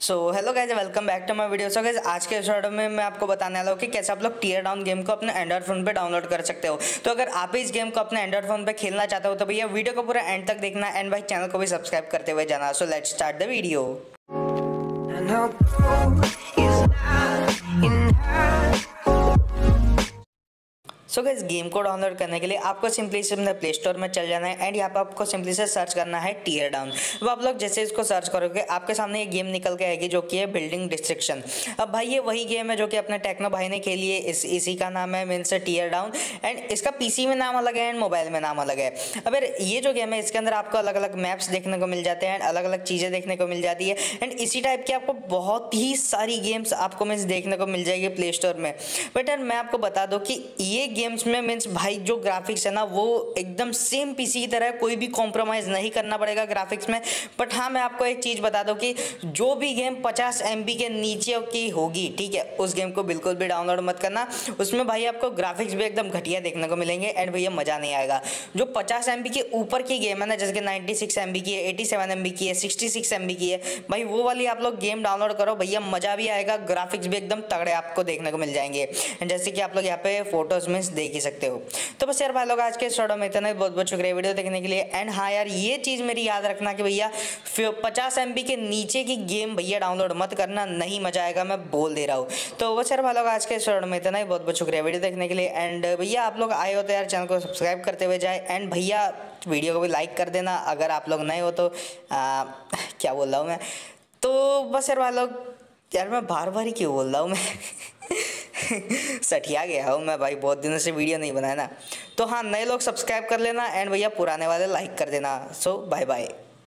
So hello guys welcome back to my video so guys आज के episode में मैं आपको बताने वाला हूँ कि कैसे आप लोग टीयर डाउन गेम को अपने एंड्रॉइड फ़ोन पे डाउनलोड कर सकते हो। तो अगर आप इस गेम को अपने एंड्रॉइड फ़ोन पे खेलना चाहते हो तो भैया वीडियो को पूरा एंड तक देखना एंड भाई चैनल को भी सब्सक्राइब करते हुए जाना। So let start the video so so, इस गेम को डाउनलोड करने के लिए आपको सिंपली से अपने प्ले स्टोर में चल जाना है एंड यहाँ पर आपको सिंपली से सर्च करना है टीयर डाउन। अब आप लोग जैसे इसको सर्च करोगे आपके सामने ये गेम निकल के आएगी जो कि है बिल्डिंग डिस्ट्रिक्शन। अब भाई ये वही गेम है जो कि अपने टेक्नो भाई ने खेली है इस इसी का नाम है मीन्स टीयर डाउन एंड इसका पीसी में नाम अलग है एंड मोबाइल में नाम अलग है। अब ये जो गेम है इसके अंदर आपको अलग अलग मैप्स देखने को मिल जाते हैं एंड अलग अलग चीज़ें देखने को मिल जाती है एंड इसी टाइप की आपको बहुत ही सारी गेम्स आपको मीन्स देखने को मिल जाएगी प्ले स्टोर में। बट यार मैं आपको बता दूँ कि ये गेम्स में मीन्स भाई जो ग्राफिक्स है ना, वो एकदम सेम पीसी की तरह कोई भी कॉम्प्रोमाइज़ नहीं करना पड़ेगा ग्राफिक्स में। बट हाँ मैं आपको एक चीज़ बता दूँ कि जो भी गेम 50 एमबी के नीचे की होगी, ठीक है, उस गेम को बिल्कुल भी डाउनलोड मत करना। उसमें भाई आपको ग्राफिक्स भी एकदम घटिया देखने को मिलेंगे एंड भैया मज़ा नहीं आएगा। जो पचास एम के ऊपर की गेम है ना, जैसे कि नाइन्टी सिक्स की है एटी सेवन की है सिक्सटी सिक्स एम की है, भाई वो वाली आप लोग गेम डाउनलोड करो, भैया मज़ा भी आएगा ग्राफिक्स भी एकदम तगड़े आपको देखने को मिल जाएँगे। जैसे कि आप लोग यहाँ पे फ़ोटोज़ में देख ही सकते हो। तो बस यार भाई लोग आज के शॉर्ट में इतना बहुत बहुत शुक्रिया वीडियो देखने के लिए। एंड हाँ यार ये चीज़ मेरी याद रखना कि भैया पचास एम के नीचे की गेम भैया डाउनलोड मत करना नहीं मज़ा आएगा मैं बोल दे रहा हूँ। तो बस यार भाई लोग आज के शॉर्ट में इतना ही। बहुत बहुत शुक्रिया वीडियो देखने के लिए। एंड भैया आप लोग आए हो तो यार चैनल को सब्सक्राइब करते हुए जाए। एंड भैया वीडियो को भी लाइक कर देना अगर आप लोग नए हो तो। आ, क्या बोल रहा हूँ मैं? तो बस यार भाई लोग यार मैं बार बार ही क्यों बोल रहा हूँ मैं? सठिया गया हूँ मैं भाई, बहुत दिनों से वीडियो नहीं बनाया ना। तो हाँ नए लोग सब्सक्राइब कर लेना एंड भैया पुराने वाले लाइक कर देना। सो बाय बाय